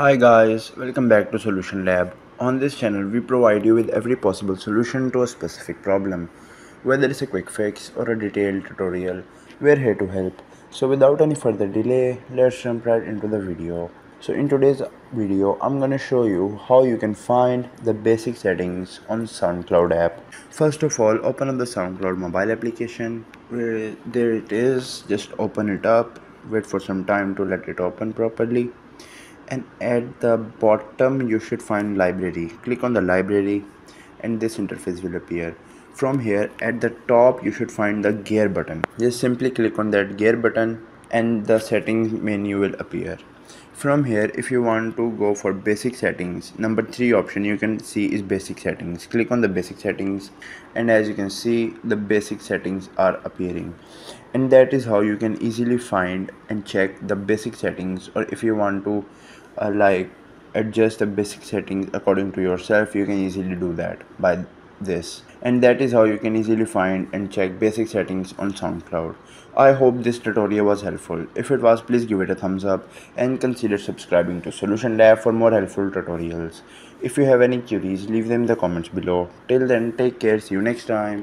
Hi guys, welcome back to Solution Lab. On this channel, we provide you with every possible solution to a specific problem. Whether it's a quick fix or a detailed tutorial, we're here to help. So without any further delay, let's jump right into the video. So in today's video, I'm gonna show you how you can find the basic settings on SoundCloud app. First of all, open up the SoundCloud mobile application. There it is, just open it up, wait for some time to let it open properly and at the bottom you should find library. Click on the library and this interface will appear. From here at the top you should find the gear button. Just simply click on that gear button and the settings menu will appear. From here if you want to go for basic settings number three option you can see is basic settings. Click on the basic settings and as you can see the basic settings are appearing. And that is how you can easily find and check the basic settings or if you want to uh, like adjust the basic settings according to yourself you can easily do that by this and that is how you can easily find and check basic settings on SoundCloud. I hope this tutorial was helpful. If it was please give it a thumbs up and consider subscribing to Solution Lab for more helpful tutorials. If you have any queries leave them in the comments below. Till then take care see you next time.